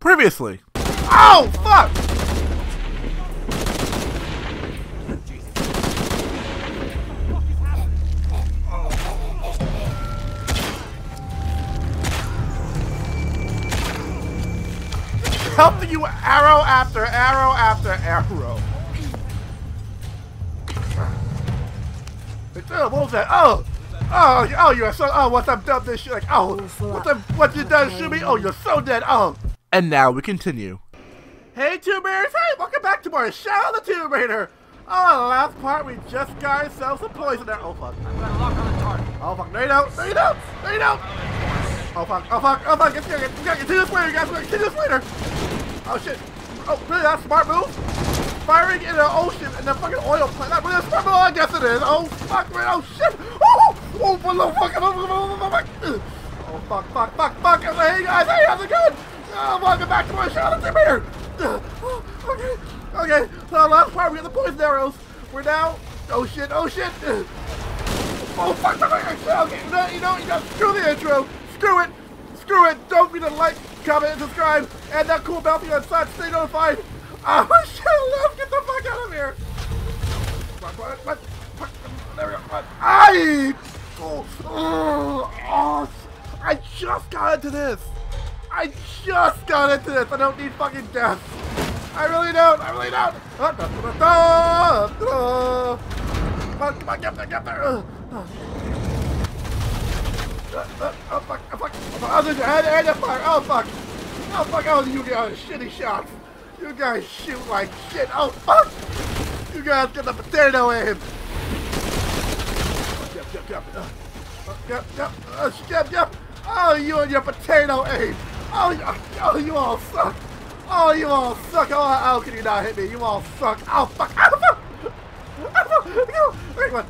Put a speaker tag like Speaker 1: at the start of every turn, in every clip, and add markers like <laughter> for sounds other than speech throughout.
Speaker 1: Previously. Oh, fuck! Helping you arrow after arrow after arrow. Oh, what was that? Oh! Oh, oh, you're so. Oh, what's up, dumb this shit? Like, oh, oh what's up? What you done, shoot me? Oh, you're so dead. Oh. And now we continue. Hey, Tomb Raiders! Hey, welcome back to more Shadow the Tomb Raider. Oh, last part we just got ourselves some poison there. Oh fuck!
Speaker 2: I've got a lock on the target.
Speaker 1: Oh fuck! No, you don't! No, you don't! No, you don't! Oh fuck! Oh fuck! Oh fuck! Get, get, get, get, get to this later, guys! Get to this later! Oh shit! Oh, really? That's a smart move? Firing in an ocean and the fucking oil plant. That really a smart move? I guess it is. Oh fuck! Man. Oh shit! Oh! Oh, what the fuck! Oh, oh, oh, oh fuck! Fuck! Fuck! Fuck! Hey guys! Hey, how's it going? Oh, welcome back to my Shadow the Raider. Okay. Okay. So last part we got the poison arrows. We're now. Oh shit! Oh shit! Oh fuck! fuck, Okay, know, you know, you know, screw the intro. Screw it. Screw it. Don't forget to like, comment, and subscribe, and that cool bell thing on the side. Stay notified. I oh, <laughs> shit! Love, get the fuck out of here. What? What? What? There we go. What? Aye! Oh, oh, oh, I just got into this. I just got into this. I don't need fucking death. I really don't. I really don't. Ah, da, da, da, da. Come on, come on, get there, get there. Uh, uh. Uh, uh, oh fuck, oh fuck, oh fuck, oh, a head, head of fire, oh fuck, oh fuck, oh you guys, shitty shots, you guys shoot like shit, oh fuck, you guys get the potato aim. Yep, yep, yep, uh, uh, yep, yep, uh, yep, yep, oh you and your potato aim, oh, oh you all suck, oh you all suck, oh how can you not hit me, you all suck, oh fuck, oh fuck. Go! Wait, one.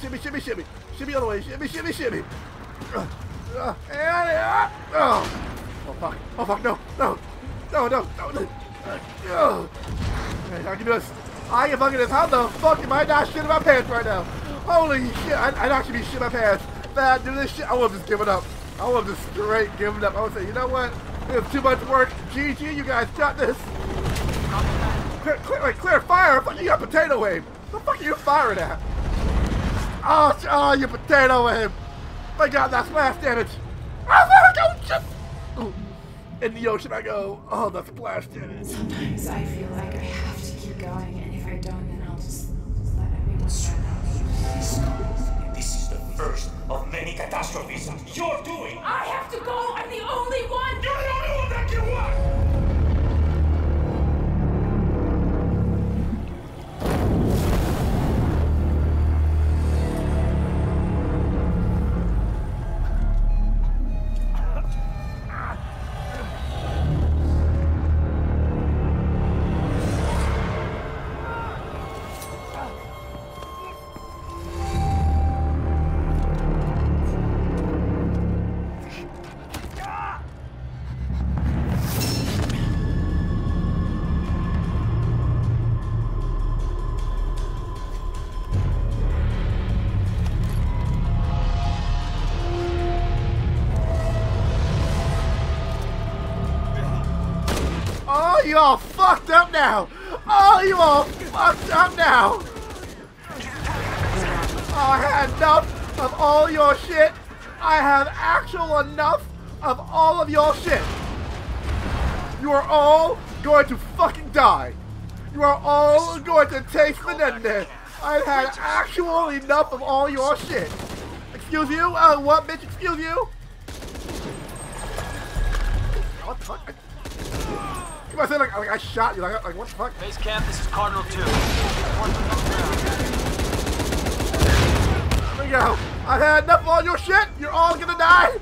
Speaker 1: Shimmy, shimmy, shimmy. Shimmy all the way. Shimmy, shimmy, shimmy. And, uh, oh. oh, fuck. Oh, fuck. No. No. No, no. No. Uh, oh. I can do this. I can fucking this. How the fuck am I not shitting my pants right now? Holy shit. I, I'd actually be shitting my pants. Man, do this shit. I would have just given up. I have just straight given up. I would say, you know what? Is too much work. GG, you guys got this. Clear, clear, wait, clear fire! Fuck, you got potato aim! The fuck are you firing at? Oh, oh, you potato aim! My god, that's splash damage! Oh, I go! Just... In the ocean I go. Oh, that's splash damage.
Speaker 3: Sometimes I feel like I have to keep going, and if I don't, then I'll just, just let everyone drown
Speaker 4: first of many catastrophes you're doing.
Speaker 3: I have to go! I'm the only one!
Speaker 4: You're the only one that can walk.
Speaker 1: You all fucked up now! Oh, you all fucked up now! I had enough of all your shit! I have actual enough of all of your shit! You are all going to fucking die! You are all going to taste the deadness! I've had actual enough of all your shit! Excuse you? Uh, what, bitch? Excuse you? What the fuck? You must say like, like I shot you, like, like what the fuck?
Speaker 2: Base camp, this is Cardinal 2. Report to the ground.
Speaker 1: There we go. I've had enough of all your shit. You're all gonna die.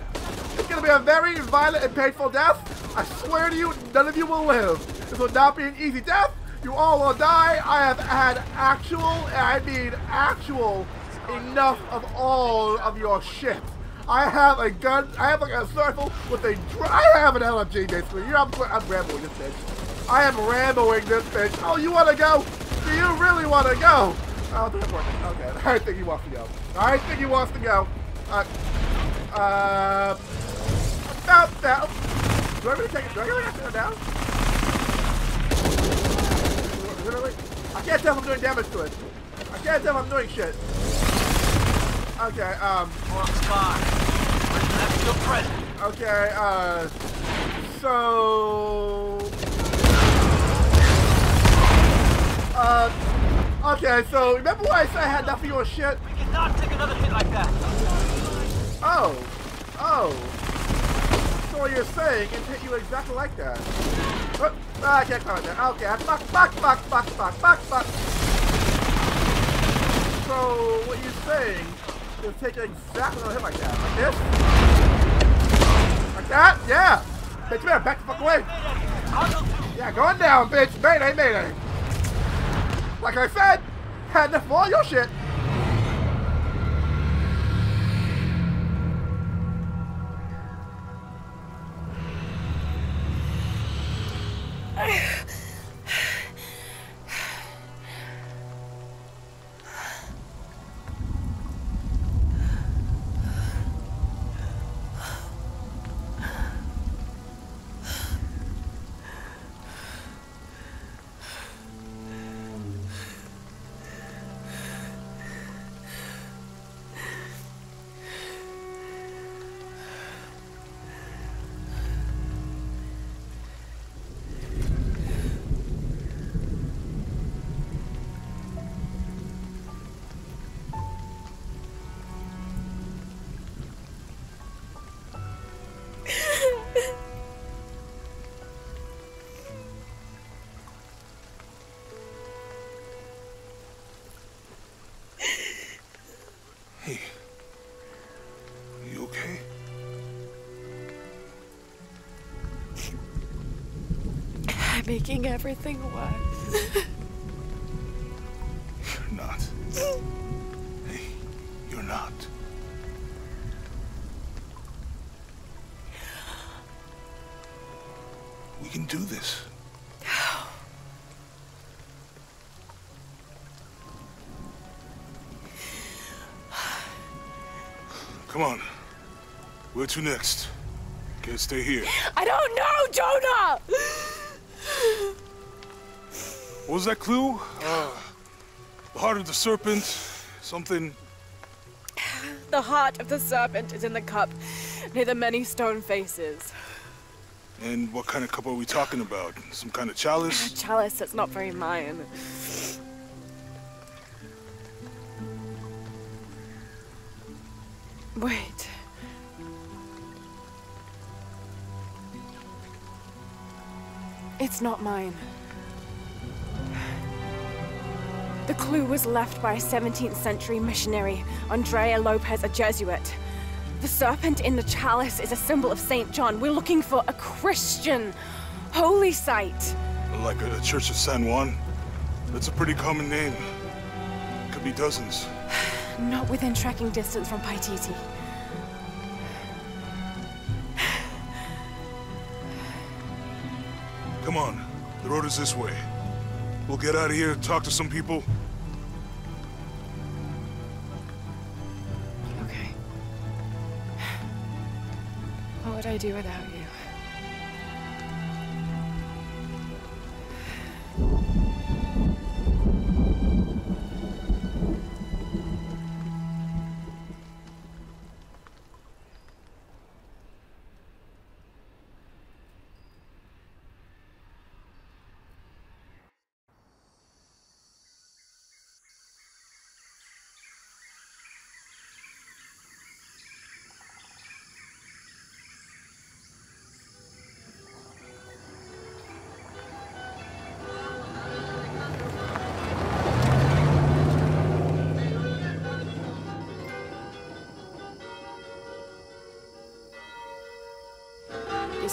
Speaker 1: It's gonna be a very violent and painful death. I swear to you, none of you will live. This will not be an easy death. You all will die. I have had actual, I mean actual, enough of all of your shit. I have a gun. I have like a rifle with a. I have an LMG basically. You know, I'm, I'm ramboing this bitch. I am ramboing this bitch. Oh, you want to go? Do you really want to go? Oh, that's working. Okay, <laughs> I think he wants to go. I think he wants to go. Uh, uh, no, no. Do I really take it? Do I really have to go down? Literally? I can't tell if I'm doing damage to it. I can't tell if I'm doing shit. Okay, um.
Speaker 2: That's still present.
Speaker 1: okay, uh, so, uh, okay, so remember when I said I had enough of your shit?
Speaker 2: We cannot take another hit like that.
Speaker 1: Oh, oh. So what you're saying it hit you exactly like that. Oh, ah, I can't comment that. Okay, I fuck, fuck, fuck, fuck, fuck, fuck, fuck. So what you're saying is take exactly a hit like that. Like this? Like that? Yeah. Bitch, man, back the fuck away. Yeah, going down, bitch. Mayday, mayday. Like I said, had enough of all your shit.
Speaker 5: Making everything worse.
Speaker 6: You're not. Hey, you're not. We can do this. Come on. Where to next? Can't stay here.
Speaker 5: I don't know, Jonah!
Speaker 6: What was that clue? Uh, the heart of the serpent. Something.
Speaker 5: The heart of the serpent is in the cup near the many stone faces.
Speaker 6: And what kind of cup are we talking about? Some kind of chalice?
Speaker 5: A <sighs> Chalice that's not very mine. Wait. It's not mine. The clue was left by a 17th century missionary, Andrea Lopez, a Jesuit. The serpent in the chalice is a symbol of St. John. We're looking for a Christian holy site.
Speaker 6: Like a, a Church of San Juan? That's a pretty common name. Could be dozens. <sighs>
Speaker 5: Not within tracking distance from Paititi.
Speaker 6: Come on. The road is this way. We'll get out of here, talk to some people.
Speaker 5: Would I do without you?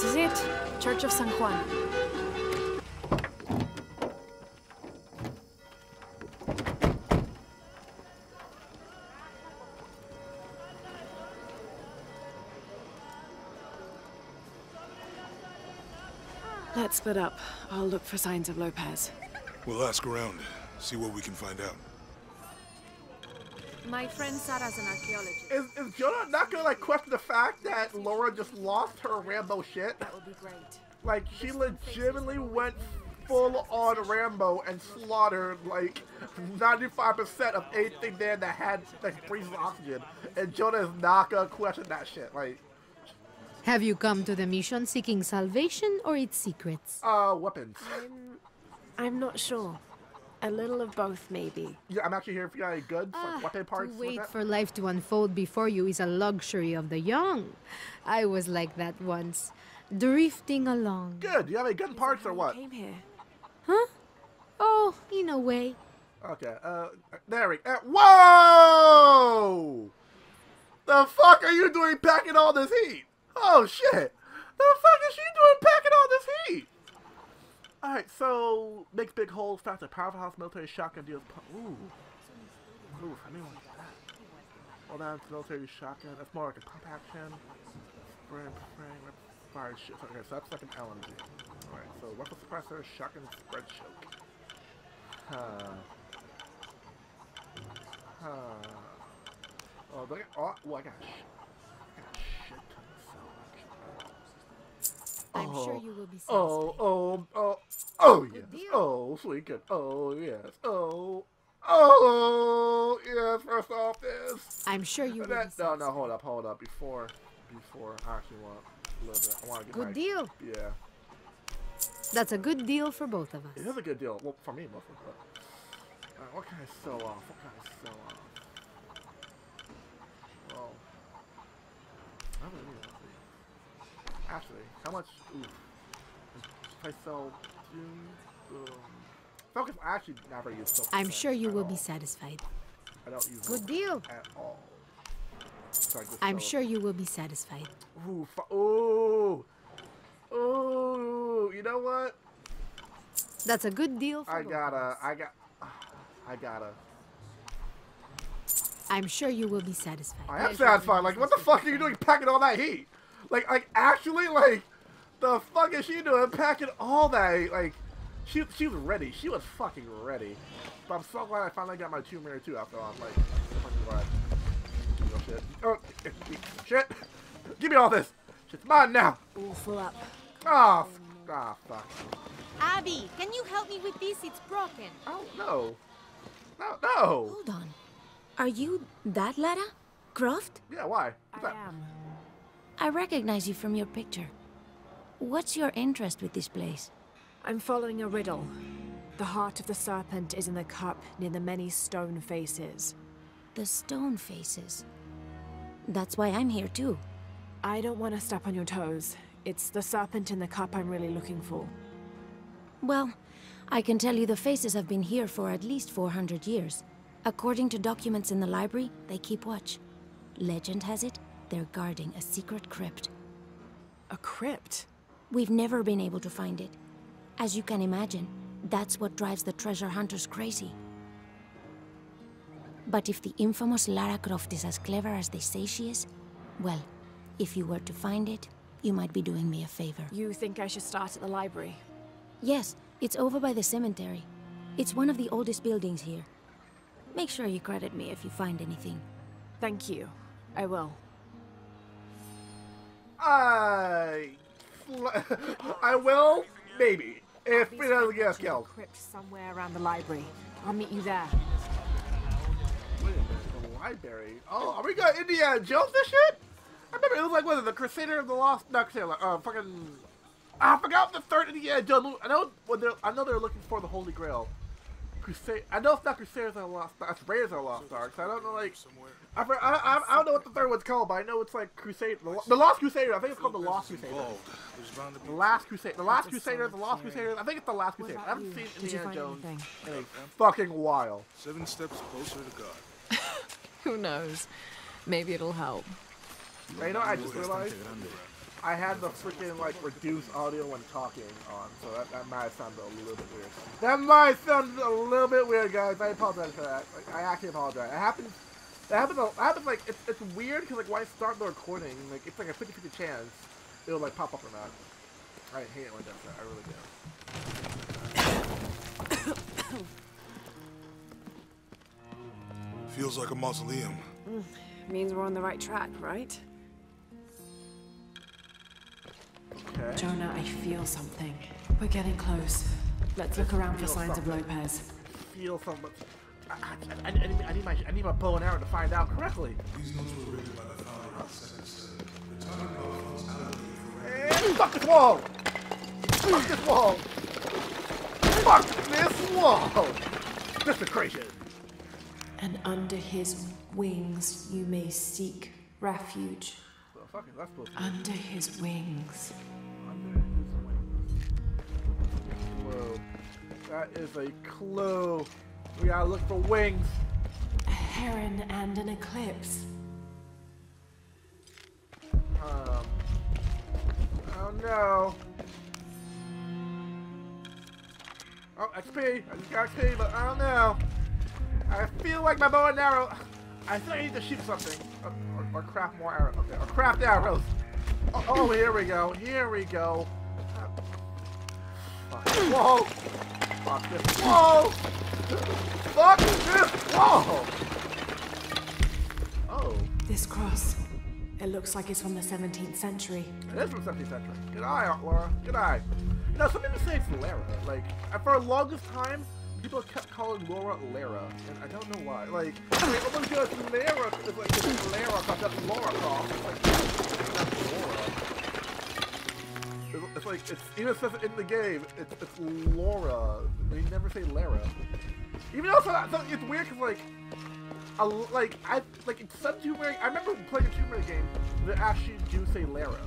Speaker 7: Is it. Church of San Juan.
Speaker 5: Let's split up. I'll look for signs of Lopez.
Speaker 6: We'll ask around, see what we can find out.
Speaker 5: My friend Sarah's an archaeologist.
Speaker 1: Is, is Jonah not gonna like question the fact that Laura just lost her Rambo shit?
Speaker 8: That would be great.
Speaker 1: Like she legitimately went full on Rambo and slaughtered like 95% of anything there that had that breathes oxygen, and Jonah is not gonna question that shit. Like,
Speaker 9: Have you come to the mission seeking salvation or its secrets?
Speaker 1: uh, weapons.
Speaker 8: I'm, I'm not sure. A little of both, maybe.
Speaker 1: Yeah, I'm actually here if you got any goods,
Speaker 9: Ah,
Speaker 1: like weapon parts.
Speaker 9: to wait for life to unfold before you is a luxury of the young. I was like that once, drifting along.
Speaker 1: Good. Do you have any gun parts or what?
Speaker 8: Came here.
Speaker 9: Huh? Oh, in a way.
Speaker 1: Okay. Uh, there we. Uh, whoa! The fuck are you doing packing all this heat? Oh shit! The fuck is she doing packing all this heat? All right. So makes big holes faster. Powerhouse military shotgun deals. Ooh. Ooh. I mean like that. Hold on. Military shotgun. That's more like a pump action. Spraying, spraying, fire shit. Okay, so that's like an LMG. Alright, so weapon suppressor, shotgun, spread choke. Huh. Huh. Oh, look oh, well, I got, cell,
Speaker 9: sure
Speaker 1: Oh,
Speaker 9: you will be satisfied.
Speaker 1: Oh, oh, oh, oh, yes. Oh, sweet good. Oh, yes. Oh, oh, yes. First off, this.
Speaker 9: I'm sure you will be
Speaker 1: That, no, no, hold up, hold up. Before, before, I actually want a little bit. I want to get
Speaker 9: Good
Speaker 1: my,
Speaker 9: deal.
Speaker 1: Yeah.
Speaker 9: That's a good deal for both of
Speaker 1: It
Speaker 9: us.
Speaker 1: is a good deal. Well, for me, mostly. But, uh, what can I sell off? What can I sell off? Well, I don't really know. Actually, how much? Ooh. If I sell boom. Focus. I actually never use focus.
Speaker 9: I'm sure you will be satisfied.
Speaker 1: I don't use
Speaker 9: Good deal.
Speaker 1: at all. So
Speaker 9: I'm sure you will be satisfied.
Speaker 1: Ooh, ooh, ooh. You know what?
Speaker 9: That's a good deal for
Speaker 1: I gotta. I got. <sighs> I gotta.
Speaker 9: I'm sure you will be satisfied.
Speaker 1: I am satisfied. Like, what the fuck are you doing packing all that heat? Like, like actually, like, the fuck is she doing packing all that? Like, she, she was ready. She was fucking ready. But I'm so glad I finally got my Tomb Raider 2 after all. I'm like, fucking glad. Oh, shit. Oh, <laughs> shit. Give me all this. Shit's mine now.
Speaker 8: All full up.
Speaker 1: Ah, oh, ah, fuck.
Speaker 10: Abby, can you help me with this? It's broken.
Speaker 1: Oh, no. No, no.
Speaker 10: Hold on. Are you that Lara? Croft?
Speaker 1: Yeah, why? What's
Speaker 8: I
Speaker 1: that?
Speaker 8: am.
Speaker 10: I recognize you from your picture. What's your interest with this place?
Speaker 8: I'm following a riddle. The heart of the serpent is in the cup near the many stone faces.
Speaker 10: The stone faces. That's why I'm here too.
Speaker 8: I don't want to step on your toes. It's the serpent in the cup I'm really looking for.
Speaker 10: Well, I can tell you the faces have been here for at least 400 years. According to documents in the library, they keep watch. Legend has it, they're guarding a secret crypt.
Speaker 8: A crypt?
Speaker 10: We've never been able to find it. As you can imagine, that's what drives the treasure hunters crazy. But if the infamous Lara Croft is as clever as they say she is, well, if you were to find it, you might be doing me a favor.
Speaker 8: You think I should start at the library?
Speaker 10: Yes, it's over by the cemetery. It's one of the oldest buildings here. Make sure you credit me if you find anything.
Speaker 8: Thank you. I will.
Speaker 1: I, <laughs> I will, maybe, if it doesn't get killed.
Speaker 8: crypt somewhere around the library. I'll meet you there.
Speaker 1: Wait a minute, the library. Oh, are we got Indiana Jones this shit? I remember it was like what the Crusader of the Lost, not Crusader, uh, fucking. I forgot the third Indiana Jones. I know what they're. I know they're looking for the Holy Grail. Crusade. I know it's not Crusaders of the Lost. It's Raiders of the Lost Ark. I don't know like.
Speaker 6: Somewhere.
Speaker 1: I, I, I, I don't know what the third one's called, but I know it's like Crusade. The, Lo- the Lost Crusader. I think it's called the Lost Crusader.
Speaker 6: Involved. There's bound to be
Speaker 1: The Last Crusade. The Last
Speaker 8: That's
Speaker 1: Crusader. The Lost
Speaker 8: solid
Speaker 1: Crusader. I think it's the Last
Speaker 8: What
Speaker 1: Crusader. I haven't seen
Speaker 8: Did you
Speaker 1: Indiana
Speaker 8: find
Speaker 1: Jones
Speaker 8: anything?
Speaker 1: in a fucking while.
Speaker 6: seven steps closer to God. <laughs>
Speaker 5: Who knows? Maybe it'll help.
Speaker 1: You know, I just realized I had the freaking like reduced audio when talking on, so that, that might sound a little bit weird. That might sound a little bit weird, guys. I apologize for that. Like, I actually apologize. It happens. It happens. It happens like it's, it's weird because like when I start the recording, like it's like a 50-50 chance it'll like pop up or not. I hate it when it does that. I really do.
Speaker 6: Feels like a mausoleum.
Speaker 8: Means we're on the right track, right?
Speaker 1: Okay.
Speaker 5: Jonah, I feel something. We're getting close. Let's look around for
Speaker 1: Feel
Speaker 5: signs of
Speaker 1: something.
Speaker 5: Lopez.
Speaker 1: Feel something. I, I, I, I, need, my I need my bow and arrow to find out correctly.
Speaker 6: These notes were written by the founder of the Second Set. They're talking
Speaker 1: And fuck this wall! Fuck this wall! Fuck this wall! Mr. Desecration.
Speaker 5: And under his wings you may seek refuge.
Speaker 1: The fuck is that supposed to be?
Speaker 5: Under his wings.
Speaker 1: Under his wings. Whoa. That is a clue. We gotta look for wings.
Speaker 5: A heron and an eclipse.
Speaker 1: Um. Oh no. Oh, XP. I just got XP, but I don't know. I feel like my bow and arrow. I think I need to shoot something. Or, or, craft more arrows. Okay, or craft arrows. Oh, oh, here we go. Here we go. Fuck this wall. Fuck this Whoa! Fuck this wall. Oh.
Speaker 5: This cross. It looks like it's from the 17th century.
Speaker 1: It is from 17th century. Good eye, Laura. Good eye. You know, some people say it's Lara. Like, for the longest time, people kept calling Laura Lara, and I don't know why. Like, I mean, oh my god, it's Lara. It's like, it's Lara Croft, that's Laura Croft. It's like, that's Laura. It's, it's like, it's, even says it in the game, it's, it's Laura. They never say Lara. Even though so, so it's weird because, like, a, like I like in some Tomb Raider. I remember playing a Tomb Raider game that actually do say Lara.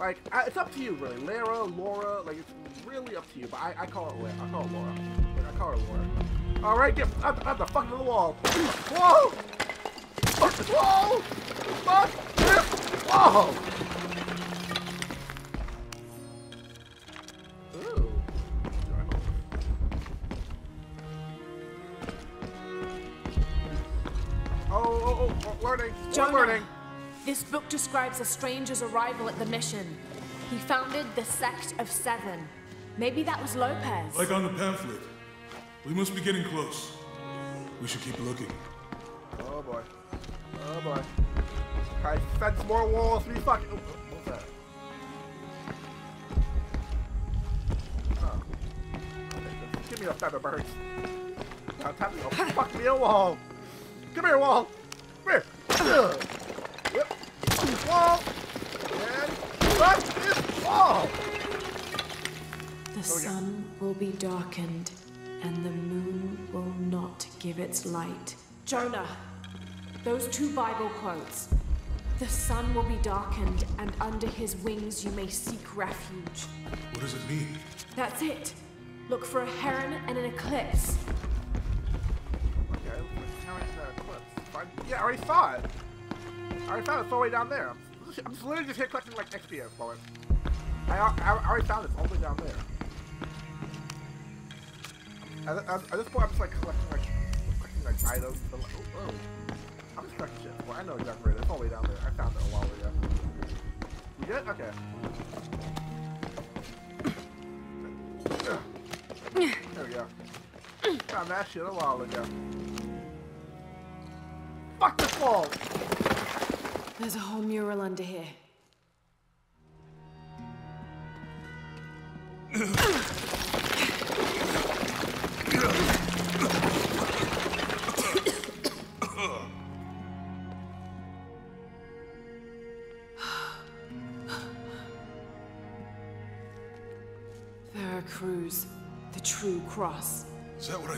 Speaker 1: Like I, it's up to you really. Lara, Laura, like it's really up to you. But I, I call it Lara. I call it Laura. I call her Laura. All right, get up the to the wall. Whoa! Fuck wall! Fuck this wall! Ooh. Oh, oh, oh, oh, learning.
Speaker 5: Jonah. This book describes a stranger's arrival at the mission. He founded the Sect of Seven. Maybe that was Lopez.
Speaker 6: Like on the pamphlet. We must be getting close. We should keep looking.
Speaker 1: Oh boy. Oh boy. I fence more walls. We fucking. Oh, what's that? Oh. Okay, Give me a feather birds. Now tap me. Oh, fuck me a wall. Come here, wall. Come here. Ugh. Yep. Fuck this wall. And fuck this wall.
Speaker 5: The sun will be darkened, and the moon will not give its light. Jonah, those two Bible quotes. The sun will be darkened, and under his wings you may seek refuge.
Speaker 6: What does it mean?
Speaker 5: That's it. Look for a heron and an eclipse.
Speaker 1: Okay, how much uh. Yeah, I already saw it. I already found it. It's all the way down there. I'm just, I'm just literally just here collecting like XP for it. I, I, I already found it. It's all the way down there. At, at, at this point, I'm just like collecting like collecting like items. But, like, oh, oh. I'm just collecting shit. Well, I know exactly where it is. It's all the way down there. I found it a while ago. You did? Okay. There we go. Found that shit a while ago. Fuck the wall!
Speaker 5: There's a whole mural under here.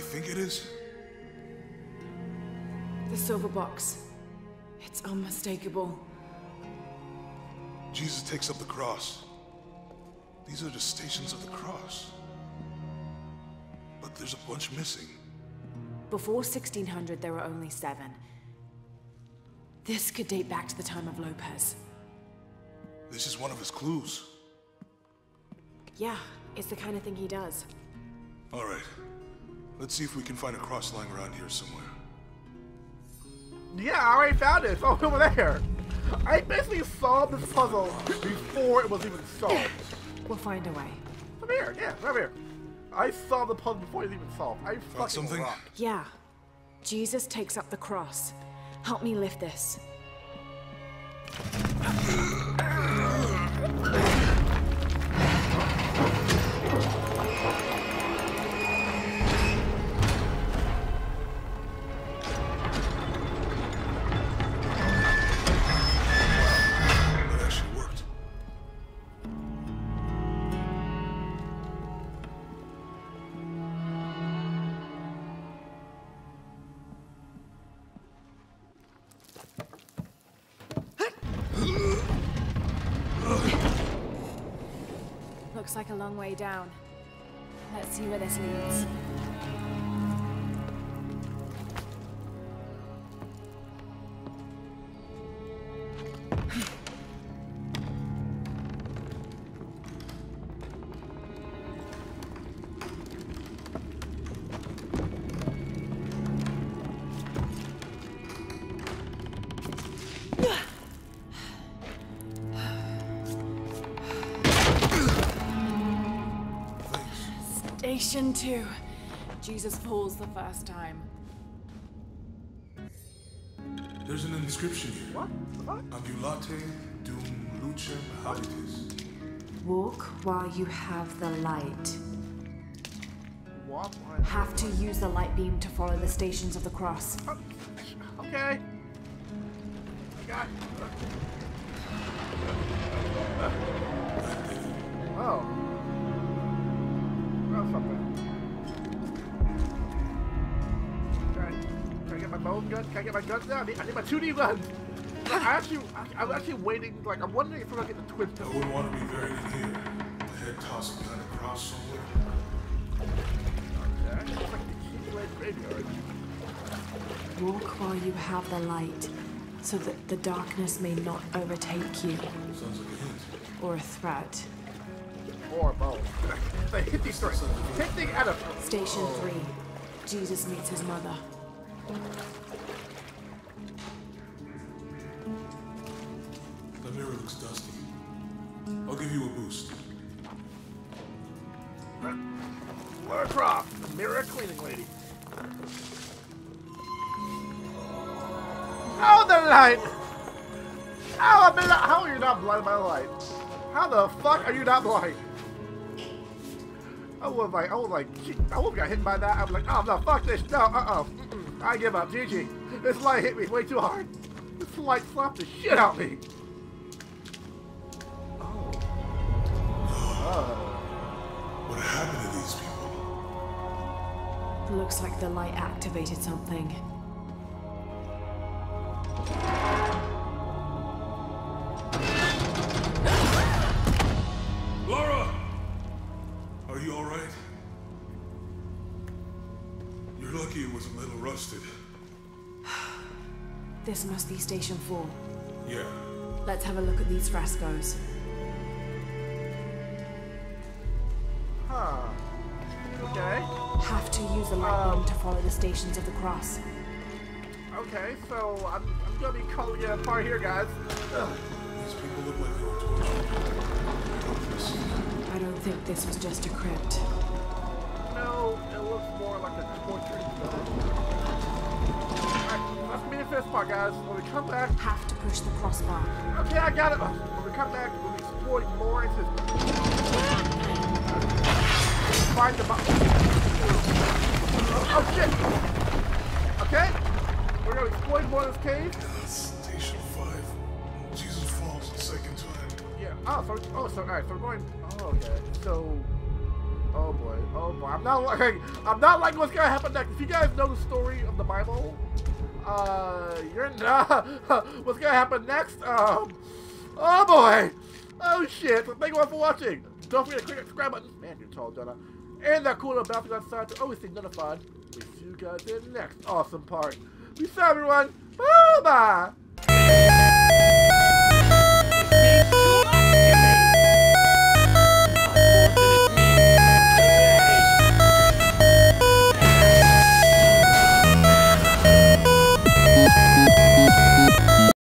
Speaker 6: Think it is?
Speaker 5: The silver box. It's unmistakable.
Speaker 6: Jesus takes up the cross. These are the stations of the cross. But there's a bunch missing.
Speaker 5: Before 1600, there were only seven. This could date back to the time of Lopez.
Speaker 6: This is one of his clues.
Speaker 5: Yeah, it's the kind of thing he does.
Speaker 6: All right. Let's see if we can find a cross lying around here somewhere.
Speaker 1: Yeah, I already found it. It's all over there. I basically solved this puzzle before it was even solved.
Speaker 5: We'll find a way.
Speaker 1: Come here, yeah, come here. I solved the puzzle before it was even solved. I fucking
Speaker 6: something?
Speaker 1: rocked.
Speaker 5: Yeah.
Speaker 8: Jesus takes up the cross. Help me lift this. Looks like a long way down. Let's see where this leads. Station two. Jesus falls the first time.
Speaker 6: There's an inscription here.
Speaker 1: What? What?
Speaker 6: Ambulate dum lucem habetis.
Speaker 5: Walk while you have the light.
Speaker 1: What?
Speaker 8: Have to use the light beam to follow the stations of the cross.
Speaker 1: Oh, okay. Got. Oh. Get my bone gun? Can I get my guns now? I need, I need my 2D guns. I actually, I, I'm actually waiting. Like, I'm wondering if I'm gonna get the twin
Speaker 6: I
Speaker 1: pistol.
Speaker 6: wouldn't want to be very in here. My head tossed behind a cross somewhere.
Speaker 1: Okay. It's like the Keyblade graveyard.
Speaker 5: Walk while you have the light, so that the darkness may not overtake you,
Speaker 6: Sounds like a hint.
Speaker 5: or a threat.
Speaker 1: Or both. <laughs> They hit these three. Hit the out of.
Speaker 5: Station three. Jesus meets his mother.
Speaker 6: The mirror looks dusty. I'll give you a boost.
Speaker 1: Lara Croft, the mirror cleaning lady. Oh, the light! How, not- how are you not blind by the light? How the fuck are you not blind? I would like, I would like, I would have got hit by that. I'm like, oh no, fuck this, no, uh-uh, mm-mm, I give up, GG. This light hit me way too hard. This light slapped the shit out of me. Oh. Uh.
Speaker 6: What happened to these people?
Speaker 5: Looks like the light activated something. This must be Station four.
Speaker 6: Yeah.
Speaker 5: Let's have a look at these frescoes.
Speaker 1: Huh. Okay.
Speaker 5: Have to use the light um, beam to follow the stations of the cross.
Speaker 1: Okay, so I'm, I'm gonna be calling you apart here, guys. Ugh.
Speaker 6: These people look like they were tortured.
Speaker 5: I don't think this was just a crypt.
Speaker 1: This part, guys. When we come back,
Speaker 5: Have to push the crossbar.
Speaker 1: okay, I got it. When we come back, we'll be exploring more into find the box. Oh, oh shit! Okay, we're gonna explore more of this cave.
Speaker 6: Station 5. Jesus falls the second time.
Speaker 1: Yeah. Oh, so oh, so all right. So we're going. Oh, okay. So. Oh boy. Oh boy. I'm not like. <laughs> I'm not like what's gonna happen next. If you guys know the story of the Bible, uh, you're not. <laughs> what's gonna happen next? Um. Oh boy. Oh shit. Thank you all for watching. Don't forget to click that subscribe button. Man, you're tall, Jonah. And that cool little outside to always stay notified. We see you guys in the next awesome part. Peace out, everyone. Bye bye.